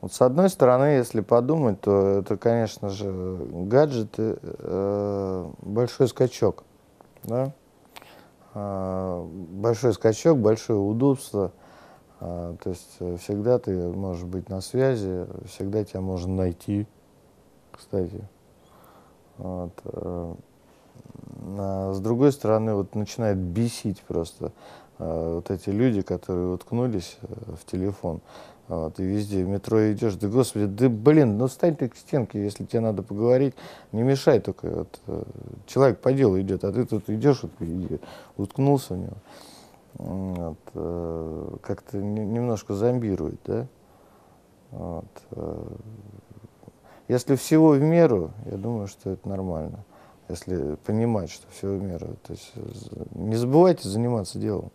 Вот с одной стороны, если подумать, то это, конечно же, гаджеты, э, большой скачок. Да? Э, большой скачок, большое удобство. Э, то есть э, всегда ты можешь быть на связи, всегда тебя можно найти, кстати. Вот. Э, а с другой стороны, вот начинает бесить просто вот эти люди, которые уткнулись э, в телефон. Вот, и везде в метро идешь, да господи, да блин, ну стань ты к стенке, если тебе надо поговорить, не мешай только. Вот, э, человек по делу идет, а ты тут идешь, вот, и уткнулся в него. Вот, э, как-то немножко зомбирует, да? Вот, э, если всего в меру, я думаю, что это нормально. Если понимать, что всего в меру. То есть не забывайте заниматься делом.